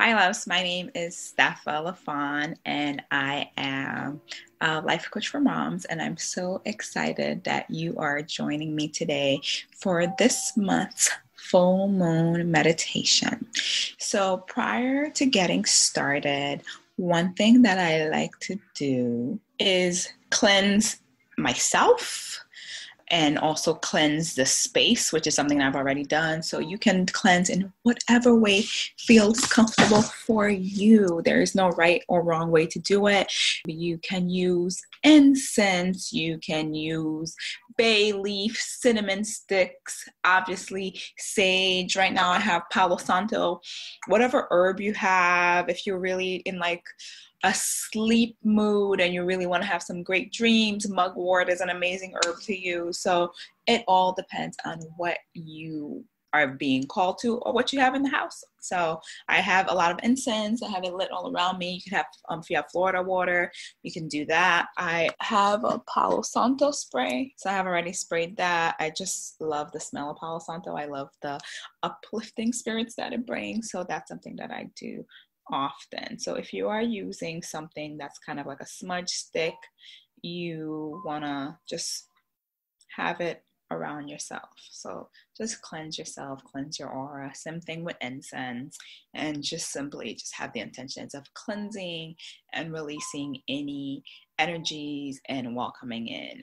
Hi, loves. My name is Stepha LaFond, and I am a life coach for moms. And I'm so excited that you are joining me today for this month's full moon meditation. So, prior to getting started, one thing that I like to do is cleanse myself and also cleanse the space, which is something I've already done. So you can cleanse in whatever way feels comfortable for you. There is no right or wrong way to do it. You can use incense, you can use bay leaf, cinnamon sticks, obviously sage. Right now I have Palo Santo, whatever herb you have. If you're really in like a sleep mood and you really want to have some great dreams, mugwort is an amazing herb to use. So it all depends on what you are being called to or what you have in the house. So I have a lot of incense. I have it lit all around me. You can have, um, if you have Florida water, you can do that. I have a Palo Santo spray. So I have already sprayed that. I just love the smell of Palo Santo. I love the uplifting spirits that it brings. So that's something that I do often. So if you are using something that's kind of like a smudge stick, you want to just have it around yourself. So just cleanse yourself, cleanse your aura. Same thing with incense, and just simply just have the intentions of cleansing and releasing any energies and welcoming in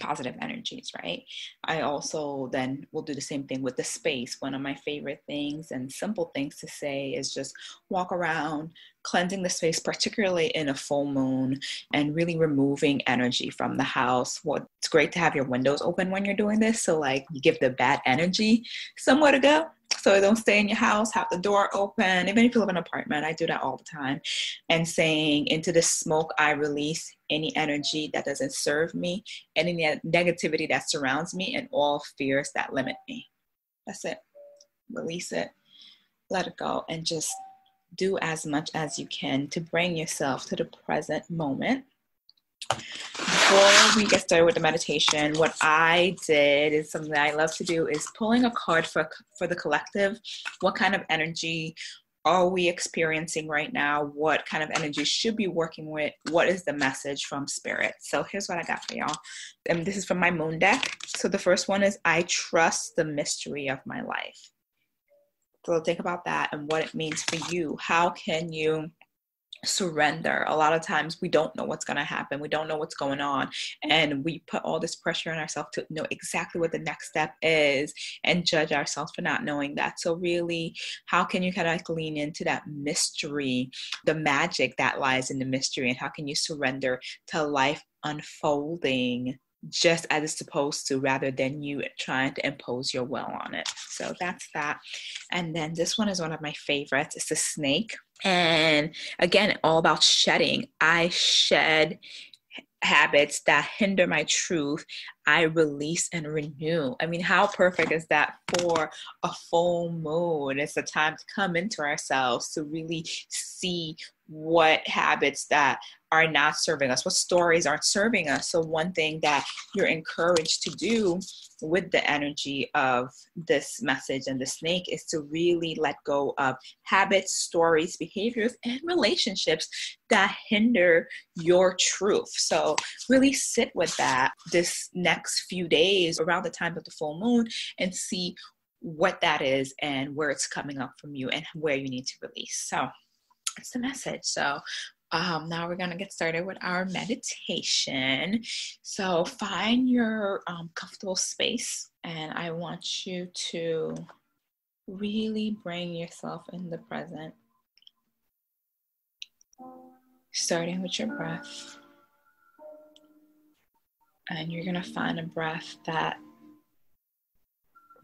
positive energies, right? I also then will do the same thing with the space. One of my favorite things and simple things to say is just walk around, cleansing the space, particularly in a full moon, and really removing energy from the house. Well, it's great to have your windows open when you're doing this. So, like, you give the bad energy somewhere to go so don't stay in your house have the door open even if you live in an apartment i do that all the time and saying into the smoke i release any energy that doesn't serve me any negativity that surrounds me and all fears that limit me that's it release it let it go and just do as much as you can to bring yourself to the present moment before we get started with the meditation, what I did is something that I love to do is pulling a card for for the collective. What kind of energy are we experiencing right now? What kind of energy should be working with? What is the message from spirit? So here's what I got for y'all. And this is from my moon deck. So the first one is I trust the mystery of my life. So think about that and what it means for you. How can you surrender? A lot of times we don't know what's going to happen. We don't know what's going on. And we put all this pressure on ourselves to know exactly what the next step is and judge ourselves for not knowing that. So really how can you kind of like lean into that mystery the magic that lies in the mystery and how can you surrender to life unfolding just as it's supposed to rather than you trying to impose your will on it. So that's that. And then this one is one of my favorites. It's a snake. And again, all about shedding. I shed habits that hinder my truth, I release and renew. I mean, how perfect is that for a full moon? It's a time to come into ourselves to really see what habits that are not serving us, what stories aren't serving us. So, one thing that you're encouraged to do with the energy of this message and the snake is to really let go of habits, stories, behaviors, and relationships that hinder your truth. So, really sit with that this next few days around the time of the full moon and see what that is and where it's coming up from you and where you need to release. So, it's the message. So um, now we're going to get started with our meditation. So find your um, comfortable space, and I want you to really bring yourself in the present. Starting with your breath. And you're going to find a breath that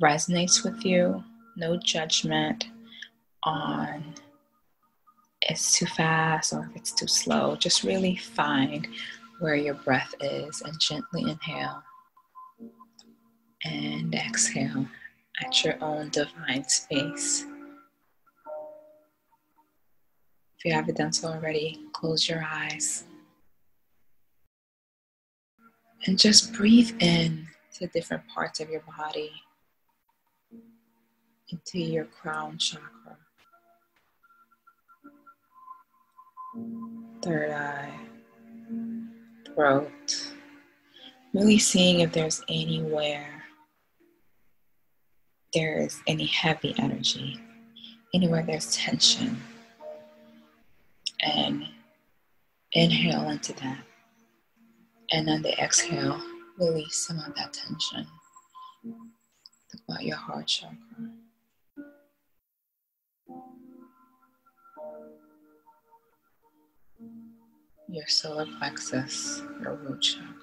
resonates with you, no judgment on it's too fast or if it's too slow, just really find where your breath is and gently inhale and exhale at your own divine space. If you haven't done so already, close your eyes and just breathe in to different parts of your body, into your crown chakra third eye, throat. Really seeing if there's anywhere there is any heavy energy, anywhere there's tension. And inhale into that. And on the exhale, release some of that tension. About your heart chakra. Your solar plexus, your root chakra.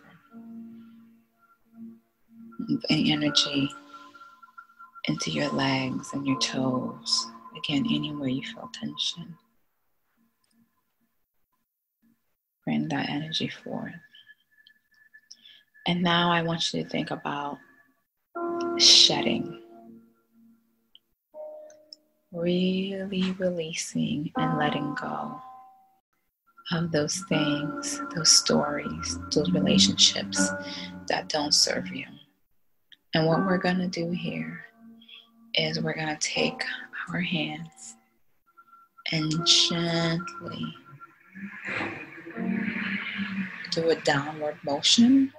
Any energy into your legs and your toes. Again, anywhere you feel tension. Bring that energy forth. And now I want you to think about shedding. Really releasing and letting go of those things, those stories, those relationships that don't serve you. And what we're going to do here is we're going to take our hands and gently do a downward motion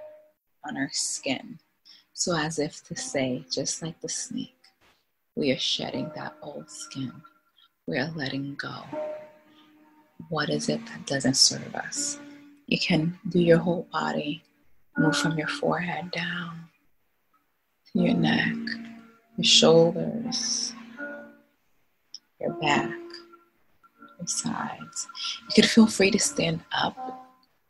on our skin. So, as if to say, just like the snake, we are shedding that old skin. We are letting go. What is it that doesn't serve us? You can do your whole body, move from your forehead down to your neck, your shoulders, your back, your sides. You could feel free to stand up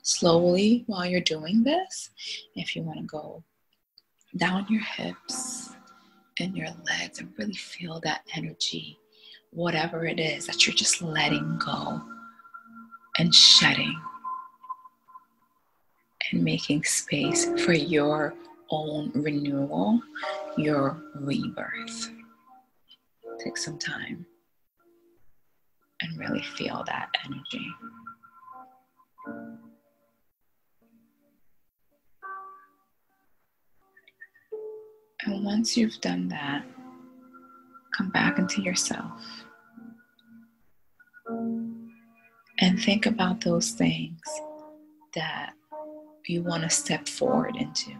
slowly while you're doing this. If you want to go down your hips and your legs and really feel that energy, whatever it is that you're just letting go and shedding and making space for your own renewal, your rebirth. Take some time and really feel that energy. And once you've done that, come back into yourself and think about those things that you want to step forward into.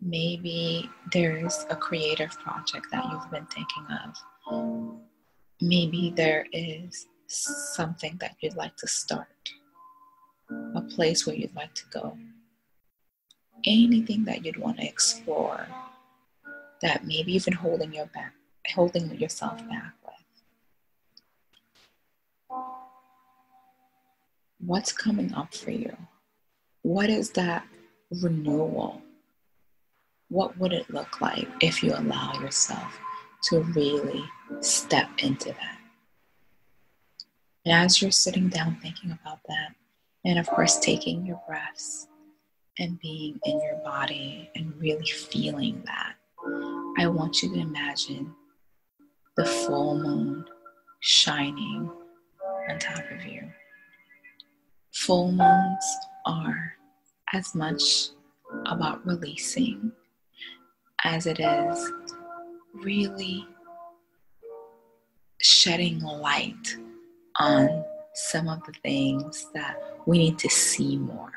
Maybe there's a creative project that you've been thinking of. Maybe there is something that you'd like to start, a place where you'd like to go. Anything that you'd want to explore that maybe even holding your back, holding yourself back What's coming up for you? What is that renewal? What would it look like if you allow yourself to really step into that? And as you're sitting down thinking about that, and of course, taking your breaths and being in your body and really feeling that, I want you to imagine the full moon shining on top of you. Full moons are as much about releasing as it is really shedding light on some of the things that we need to see more,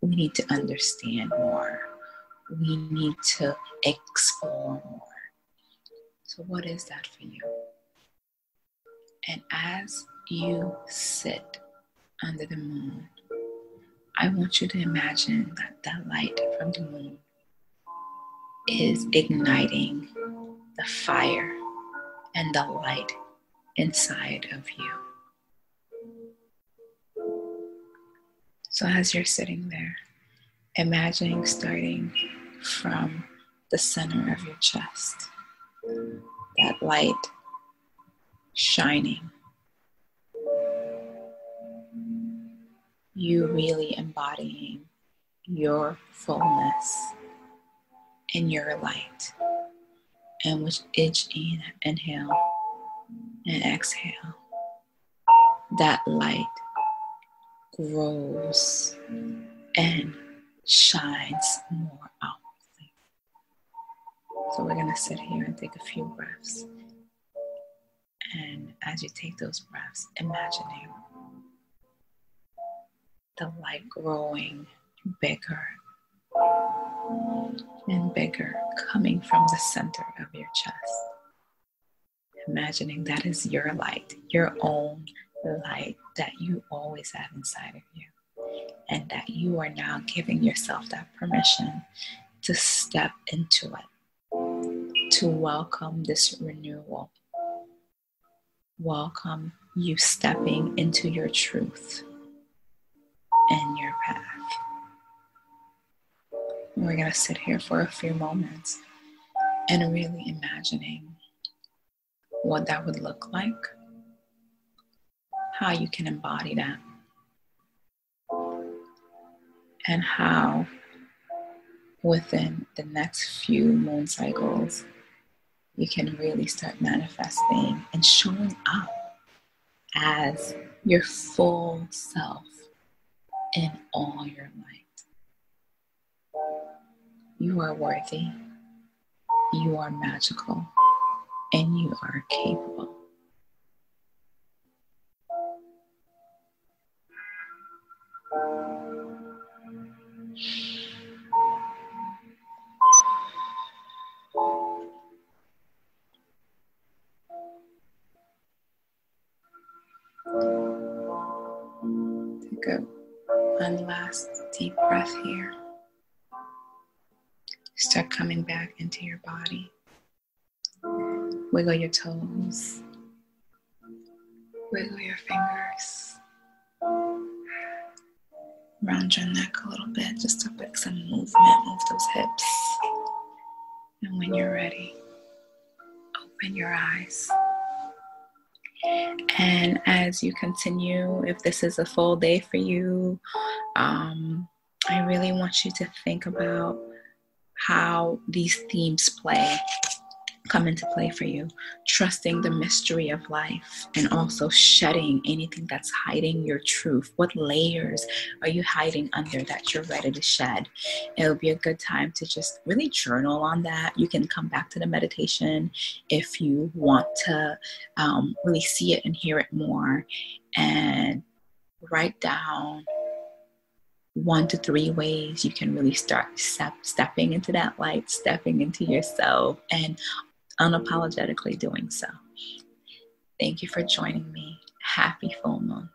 we need to understand more we need to explore more. So, what is that for you? And as you sit under the moon, I want you to imagine that that light from the moon is igniting the fire and the light inside of you. So, as you're sitting there, imagining starting from the center of your chest. That light shining. You really embodying your fullness and your light. And with each in- inhale and exhale, that light grows and shines more out. So we're going to sit here and take a few breaths. And as you take those breaths, imagining the light growing bigger and bigger coming from the center of your chest. Imagining that is your light, your own light that you always have inside of you. And that you are now giving yourself that permission to step into it, to welcome this renewal. Welcome you stepping into your truth and your path. We're going to sit here for a few moments and really imagining what that would look like, how you can embody that, and how within the next few moon cycles you can really start manifesting and showing up as your full self in all your light. You are worthy, you are magical, and you are capable. Take last deep breath here. Start coming back into your body. Wiggle your toes. Wiggle your fingers. Round your neck a little bit just to put some movement. Move those hips. And when you're ready, open your eyes. And as you continue, if this is a full day for you, um, I really want you to think about how these themes play come into play for you trusting the mystery of life and also shedding anything that's hiding your truth. What layers are you hiding under that you're ready to shed? It'll be a good time to just really journal on that. You can come back to the meditation if you want to um, really see it and hear it more. And write down one to three ways you can really start step, stepping into that light, stepping into yourself, and unapologetically doing so. Thank you for joining me. Happy full moon.